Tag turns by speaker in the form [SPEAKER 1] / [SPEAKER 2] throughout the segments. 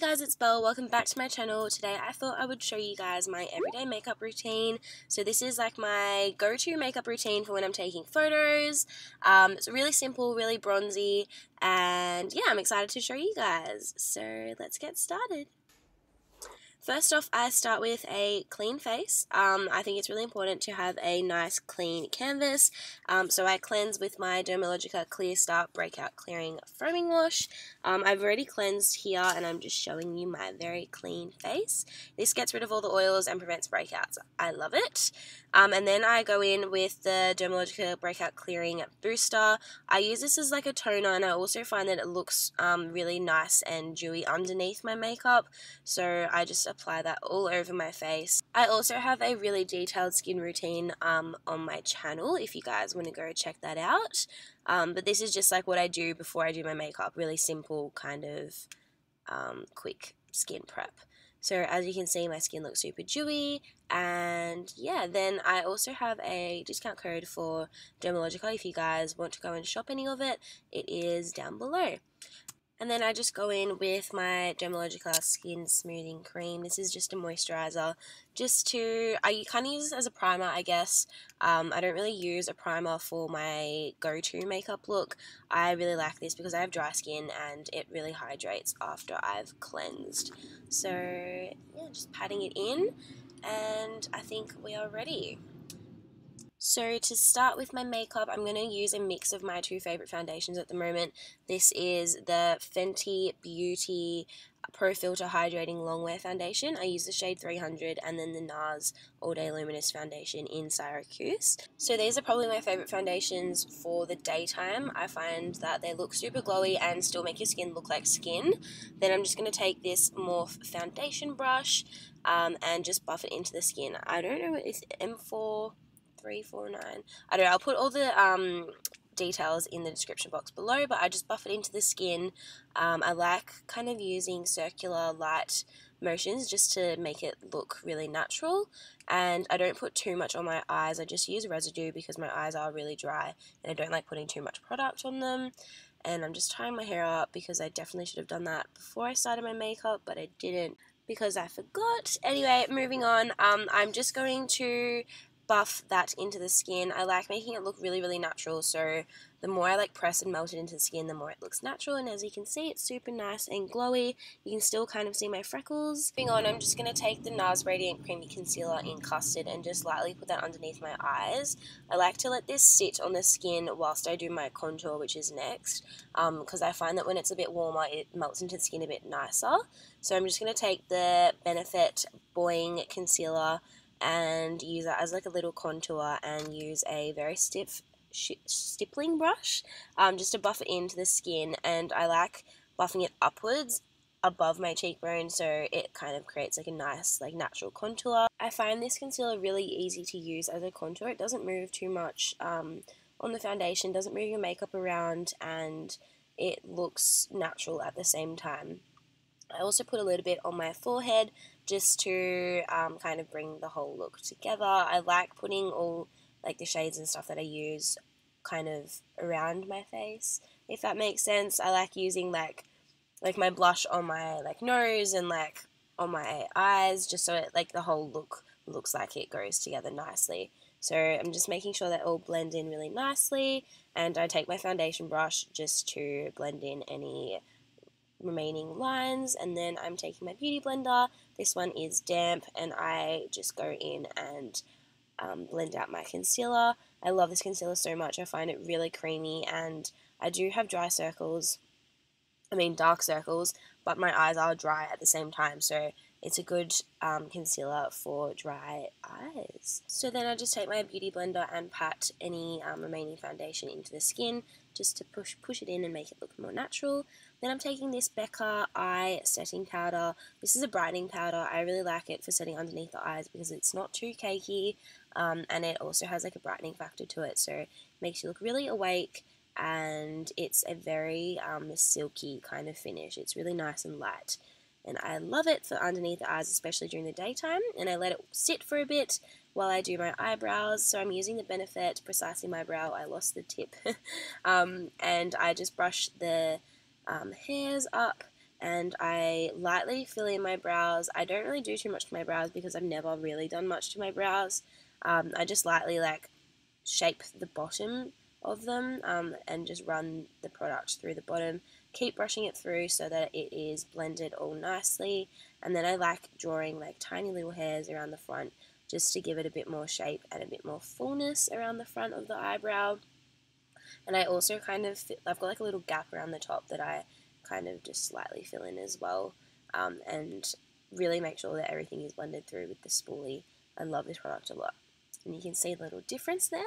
[SPEAKER 1] guys, it's Belle. Welcome back to my channel. Today I thought I would show you guys my everyday makeup routine. So this is like my go-to makeup routine for when I'm taking photos. Um, it's really simple, really bronzy, and yeah, I'm excited to show you guys. So let's get started. First off, I start with a clean face. Um, I think it's really important to have a nice clean canvas. Um, so I cleanse with my Dermalogica Clear Start Breakout Clearing Foaming Wash. Um, I've already cleansed here and I'm just showing you my very clean face. This gets rid of all the oils and prevents breakouts. I love it. Um, and then I go in with the Dermalogica Breakout Clearing Booster. I use this as like a toner and I also find that it looks um, really nice and dewy underneath my makeup. So I just apply that all over my face. I also have a really detailed skin routine um, on my channel if you guys want to go check that out. Um, but this is just like what I do before I do my makeup. Really simple kind of um, quick skin prep. So as you can see, my skin looks super dewy. And yeah, then I also have a discount code for Dermalogica if you guys want to go and shop any of it. It is down below. And then I just go in with my Dermalogica Skin Smoothing Cream. This is just a moisturizer, just to, I kind of use this as a primer, I guess. Um, I don't really use a primer for my go-to makeup look. I really like this because I have dry skin and it really hydrates after I've cleansed. So, yeah, just patting it in and I think we are ready. So to start with my makeup, I'm going to use a mix of my two favorite foundations at the moment. This is the Fenty Beauty Pro Filter Hydrating Longwear Foundation. I use the shade 300 and then the NARS All Day Luminous Foundation in Syracuse. So these are probably my favorite foundations for the daytime. I find that they look super glowy and still make your skin look like skin. Then I'm just going to take this Morphe foundation brush um, and just buff it into the skin. I don't know, it's M4 three four nine. I don't know. I'll put all the um, details in the description box below, but I just buff it into the skin. Um, I like kind of using circular light motions just to make it look really natural. And I don't put too much on my eyes. I just use residue because my eyes are really dry and I don't like putting too much product on them. And I'm just tying my hair up because I definitely should have done that before I started my makeup, but I didn't because I forgot. Anyway, moving on, um, I'm just going to buff that into the skin. I like making it look really, really natural, so the more I like press and melt it into the skin, the more it looks natural, and as you can see, it's super nice and glowy. You can still kind of see my freckles. Moving on, I'm just going to take the NARS Radiant Creamy Concealer in Custard and just lightly put that underneath my eyes. I like to let this sit on the skin whilst I do my contour, which is next, because um, I find that when it's a bit warmer, it melts into the skin a bit nicer. So I'm just going to take the Benefit Boing Concealer and use that as like a little contour and use a very stiff stippling brush um, just to buff it into the skin and I like buffing it upwards above my cheekbone so it kind of creates like a nice like natural contour. I find this concealer really easy to use as a contour. It doesn't move too much um, on the foundation, doesn't move your makeup around and it looks natural at the same time. I also put a little bit on my forehead just to um, kind of bring the whole look together. I like putting all like the shades and stuff that I use kind of around my face, if that makes sense. I like using like like my blush on my like nose and like on my eyes just so it like the whole look looks like it goes together nicely. So I'm just making sure that all blend in really nicely and I take my foundation brush just to blend in any remaining lines and then I'm taking my beauty blender. This one is damp and I just go in and um, blend out my concealer. I love this concealer so much. I find it really creamy and I do have dry circles I mean dark circles but my eyes are dry at the same time. So it's a good um, concealer for dry eyes. So then I just take my beauty blender and pat any um, remaining foundation into the skin just to push push it in and make it look more natural. Then I'm taking this Becca Eye Setting Powder. This is a brightening powder. I really like it for setting underneath the eyes because it's not too cakey um, and it also has like a brightening factor to it. So it makes you look really awake and it's a very um, silky kind of finish. It's really nice and light and I love it for underneath the eyes, especially during the daytime, and I let it sit for a bit while I do my eyebrows, so I'm using the Benefit Precisely My Brow, I lost the tip, um, and I just brush the um, hairs up and I lightly fill in my brows. I don't really do too much to my brows because I've never really done much to my brows. Um, I just lightly like shape the bottom of them um, and just run the product through the bottom. Keep brushing it through so that it is blended all nicely. And then I like drawing like tiny little hairs around the front just to give it a bit more shape and a bit more fullness around the front of the eyebrow. And I also kind of, I've got like a little gap around the top that I kind of just slightly fill in as well. Um, and really make sure that everything is blended through with the spoolie. I love this product a lot. And you can see the little difference there.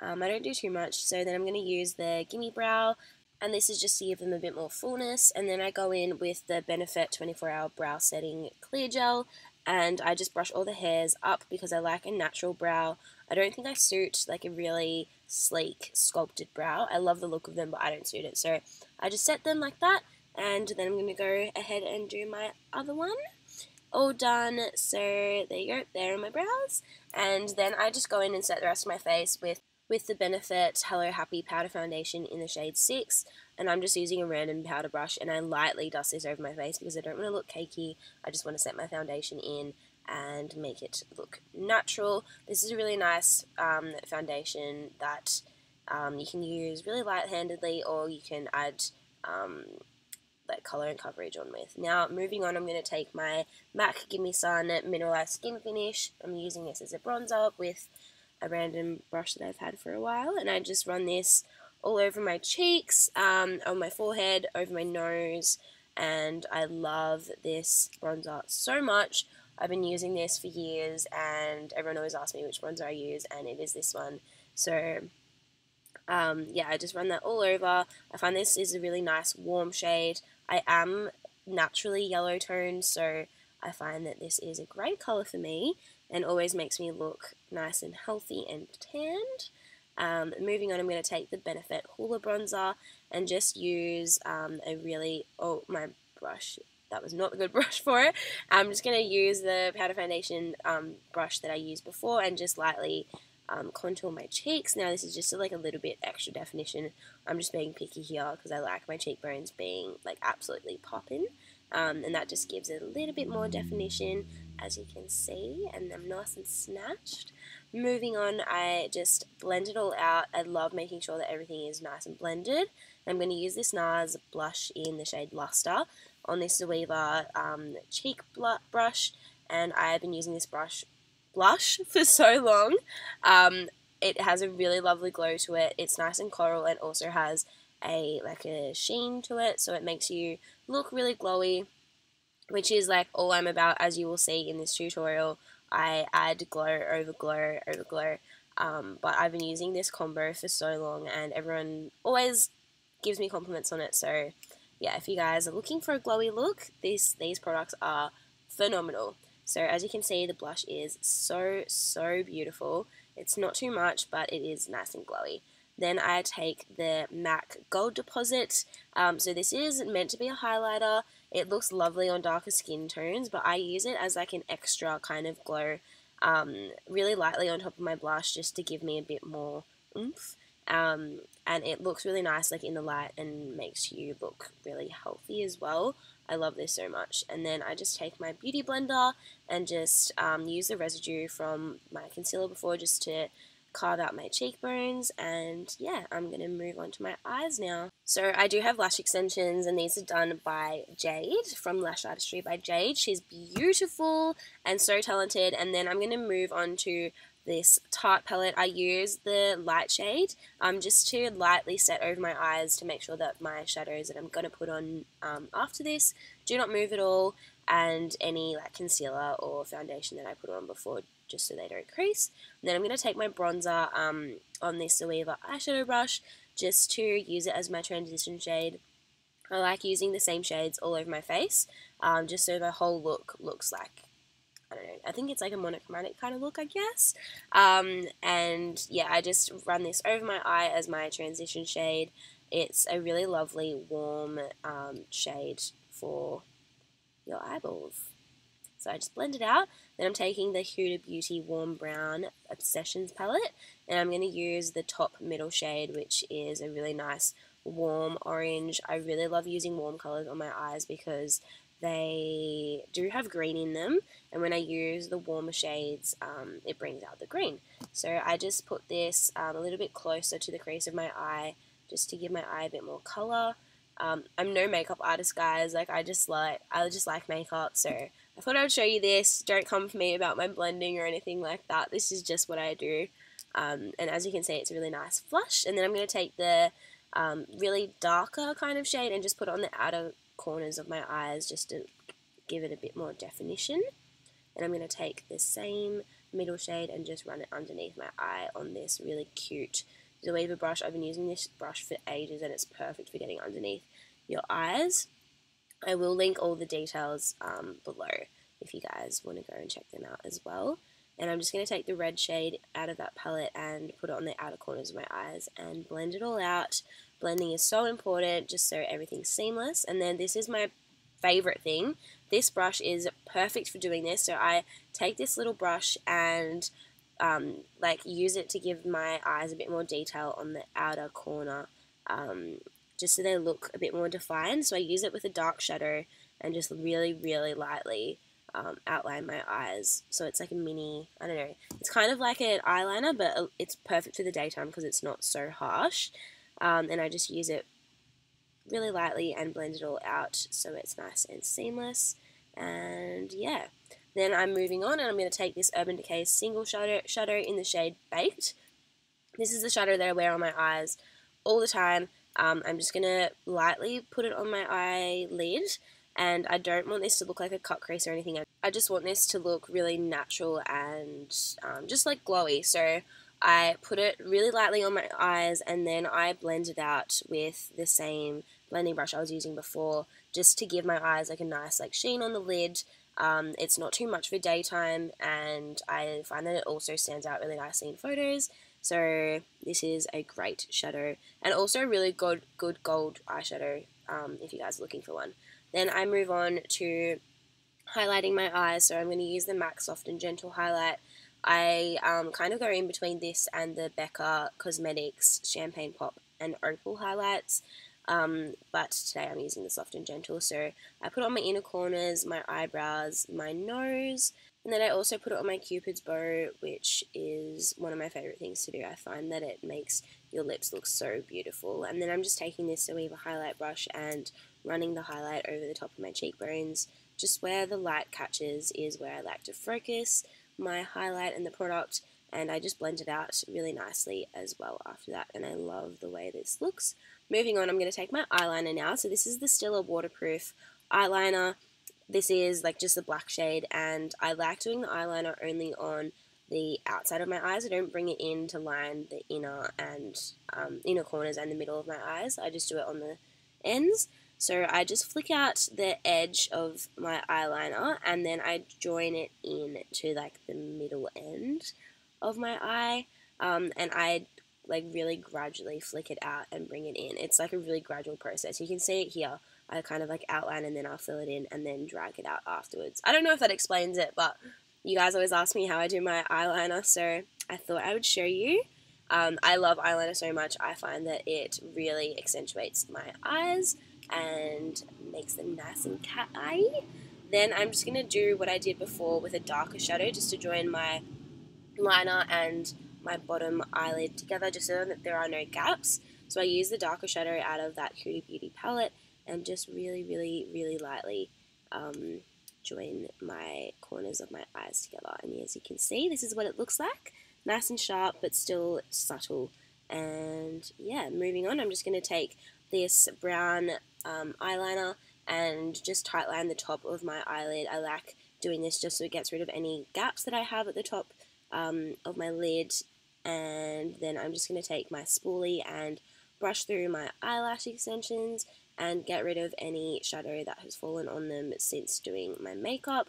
[SPEAKER 1] Um, I don't do too much, so then I'm going to use the Gimme Brow, and this is just to give them a bit more fullness, and then I go in with the Benefit 24 Hour Brow Setting Clear Gel, and I just brush all the hairs up because I like a natural brow. I don't think I suit like a really sleek sculpted brow. I love the look of them, but I don't suit it, so I just set them like that, and then I'm going to go ahead and do my other one all done. So there you go, there are my brows. And then I just go in and set the rest of my face with with the Benefit Hello Happy Powder Foundation in the shade 6 and I'm just using a random powder brush and I lightly dust this over my face because I don't want to look cakey, I just want to set my foundation in and make it look natural. This is a really nice um, foundation that um, you can use really light-handedly or you can add um, like color and coverage on with. Now moving on I'm going to take my MAC Gimme Sun Mineralized Skin Finish. I'm using this as a bronzer with a random brush that I've had for a while and I just run this all over my cheeks, um, on my forehead, over my nose and I love this bronzer so much. I've been using this for years and everyone always asks me which bronzer I use and it is this one. So um, yeah, I just run that all over. I find this is a really nice warm shade. I am naturally yellow toned so I find that this is a great colour for me and always makes me look nice and healthy and tanned. Um, moving on, I'm going to take the Benefit Hoola Bronzer and just use um, a really, oh, my brush, that was not a good brush for it. I'm just going to use the Powder Foundation um, brush that I used before and just lightly um, contour my cheeks. Now this is just like a little bit extra definition. I'm just being picky here because I like my cheekbones being like absolutely popping. Um, and that just gives it a little bit more definition as you can see and I'm nice and snatched. Moving on, I just blend it all out. I love making sure that everything is nice and blended. I'm going to use this NARS blush in the shade Luster on this Zoeva um, cheek brush and I've been using this brush blush for so long. Um, it has a really lovely glow to it. It's nice and coral and also has a like a sheen to it so it makes you look really glowy which is like all I'm about as you will see in this tutorial. I add glow over glow over glow um, but I've been using this combo for so long and everyone always gives me compliments on it so yeah if you guys are looking for a glowy look these these products are phenomenal so as you can see the blush is so so beautiful it's not too much but it is nice and glowy then I take the MAC Gold Deposit. Um, so this is meant to be a highlighter. It looks lovely on darker skin tones, but I use it as like an extra kind of glow um, really lightly on top of my blush just to give me a bit more oomph. Um, and it looks really nice like in the light and makes you look really healthy as well. I love this so much. And then I just take my beauty blender and just um, use the residue from my concealer before just to carve out my cheekbones and yeah I'm gonna move on to my eyes now so I do have lash extensions and these are done by Jade from Lash Artistry by Jade she's beautiful and so talented and then I'm gonna move on to this Tarte palette. I use the light shade um, just to lightly set over my eyes to make sure that my shadows that I'm to put on um, after this do not move at all and any like concealer or foundation that I put on before just so they don't crease. And then I'm going to take my bronzer um, on this Zoeva eyeshadow brush just to use it as my transition shade. I like using the same shades all over my face um, just so the whole look looks like I don't know, I think it's like a monochromatic kind of look, I guess. Um, and yeah, I just run this over my eye as my transition shade. It's a really lovely warm um, shade for your eyeballs. So I just blend it out. Then I'm taking the Huda Beauty Warm Brown Obsessions palette and I'm going to use the top middle shade which is a really nice warm orange. I really love using warm colors on my eyes because they do have green in them and when I use the warmer shades um, it brings out the green so I just put this um, a little bit closer to the crease of my eye just to give my eye a bit more color um, I'm no makeup artist guys like I just like I just like makeup so I thought I would show you this don't come for me about my blending or anything like that this is just what I do um, and as you can see it's a really nice flush and then I'm going to take the um, really darker kind of shade and just put on the outer corners of my eyes just to give it a bit more definition. And I'm going to take the same middle shade and just run it underneath my eye on this really cute Zoeva brush. I've been using this brush for ages and it's perfect for getting underneath your eyes. I will link all the details um, below if you guys want to go and check them out as well. And I'm just going to take the red shade out of that palette and put it on the outer corners of my eyes and blend it all out. Blending is so important just so everything's seamless. And then this is my favorite thing. This brush is perfect for doing this. So I take this little brush and um, like use it to give my eyes a bit more detail on the outer corner um, just so they look a bit more defined. So I use it with a dark shadow and just really, really lightly um, outline my eyes. So it's like a mini, I don't know, it's kind of like an eyeliner, but uh, it's perfect for the daytime because it's not so harsh. Um, and I just use it really lightly and blend it all out so it's nice and seamless. And yeah, then I'm moving on and I'm going to take this Urban Decay single shadow, shadow in the shade Baked. This is the shadow that I wear on my eyes all the time. Um, I'm just going to lightly put it on my eyelid and I don't want this to look like a cut crease or anything. I just want this to look really natural and um, just like glowy. So I put it really lightly on my eyes and then I blend it out with the same blending brush I was using before just to give my eyes like a nice like sheen on the lid. Um, it's not too much for daytime and I find that it also stands out really nicely in photos. So this is a great shadow and also a really good good gold eyeshadow um, if you guys are looking for one. Then I move on to highlighting my eyes. So I'm going to use the MAC Soft and Gentle highlight. I um, kind of go in between this and the Becca Cosmetics Champagne Pop and Opal highlights. Um, but today I'm using the Soft and Gentle. So I put on my inner corners, my eyebrows, my nose, and then I also put it on my Cupid's bow, which is one of my favorite things to do. I find that it makes your lips look so beautiful. And then I'm just taking this Zoeva highlight brush and running the highlight over the top of my cheekbones. Just where the light catches is where I like to focus my highlight and the product and I just blend it out really nicely as well after that and I love the way this looks. Moving on, I'm going to take my eyeliner now. So this is the Stila Waterproof Eyeliner. This is like just a black shade and I like doing the eyeliner only on the outside of my eyes. I don't bring it in to line the inner and um, inner corners and the middle of my eyes. I just do it on the ends. So I just flick out the edge of my eyeliner and then I join it in to like the middle end of my eye um, and I like really gradually flick it out and bring it in. It's like a really gradual process. You can see it here. I kind of like outline and then I'll fill it in and then drag it out afterwards. I don't know if that explains it, but you guys always ask me how I do my eyeliner, so I thought I would show you. Um, I love eyeliner so much, I find that it really accentuates my eyes and makes them nice and cat eye. Then I'm just going to do what I did before with a darker shadow just to join my liner and my bottom eyelid together just so that there are no gaps. So I use the darker shadow out of that Huda Beauty palette and just really, really, really lightly um, join my corners of my eyes together. And as you can see, this is what it looks like. Nice and sharp, but still subtle. And yeah, moving on, I'm just going to take this brown um, eyeliner and just tightline the top of my eyelid. I like doing this just so it gets rid of any gaps that I have at the top um, of my lid. And then I'm just going to take my spoolie and brush through my eyelash extensions and get rid of any shadow that has fallen on them since doing my makeup.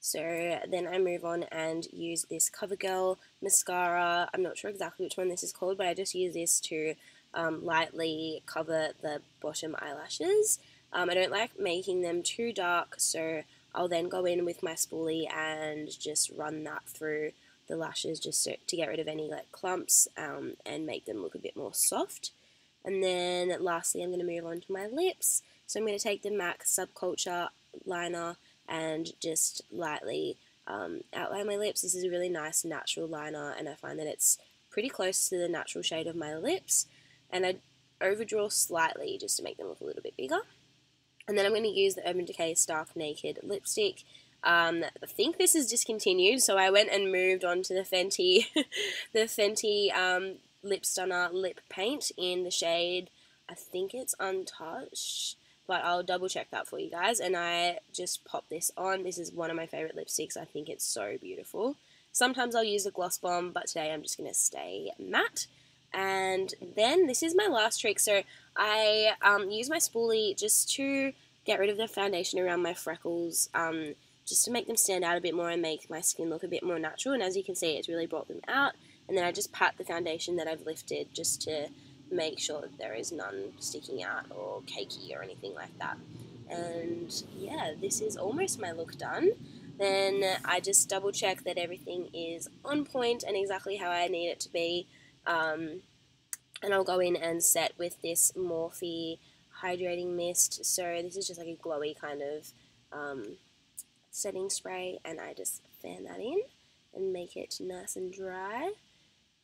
[SPEAKER 1] So then I move on and use this CoverGirl mascara. I'm not sure exactly which one this is called, but I just use this to um, lightly cover the bottom eyelashes. Um, I don't like making them too dark, so I'll then go in with my spoolie and just run that through the lashes just so, to get rid of any like clumps um, and make them look a bit more soft. And then lastly, I'm going to move on to my lips. So I'm going to take the MAC Subculture liner and just lightly um, outline my lips. This is a really nice natural liner and I find that it's pretty close to the natural shade of my lips. And I overdraw slightly just to make them look a little bit bigger. And then I'm going to use the Urban Decay Stark Naked lipstick. Um, I think this is discontinued, so I went and moved on to the Fenty, the Fenty um, Lip Stunna Lip Paint in the shade, I think it's Untouched, but I'll double check that for you guys. And I just pop this on. This is one of my favorite lipsticks. I think it's so beautiful. Sometimes I'll use a gloss bomb, but today I'm just going to stay matte. And then this is my last trick. So I um, use my spoolie just to get rid of the foundation around my freckles, um, just to make them stand out a bit more and make my skin look a bit more natural. And as you can see, it's really brought them out. And then I just pat the foundation that I've lifted just to make sure that there is none sticking out or cakey or anything like that. And yeah, this is almost my look done. Then I just double check that everything is on point and exactly how I need it to be. Um, and I'll go in and set with this Morphe hydrating mist. So this is just like a glowy kind of um, setting spray and I just fan that in and make it nice and dry.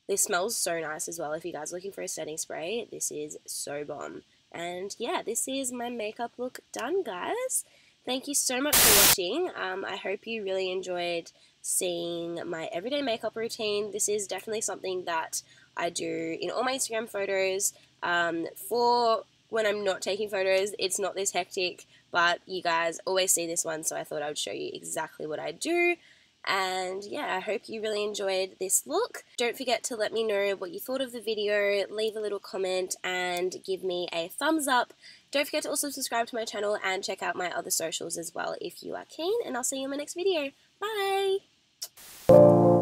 [SPEAKER 1] This smells so nice as well. If you guys are looking for a setting spray, this is so bomb. And yeah, this is my makeup look done, guys. Thank you so much for watching. Um, I hope you really enjoyed seeing my everyday makeup routine. This is definitely something that I do in all my Instagram photos. Um, for when I'm not taking photos, it's not this hectic, but you guys always see this one, so I thought I would show you exactly what I do. And yeah, I hope you really enjoyed this look. Don't forget to let me know what you thought of the video, leave a little comment and give me a thumbs up. Don't forget to also subscribe to my channel and check out my other socials as well if you are keen. And I'll see you in my next video. Bye!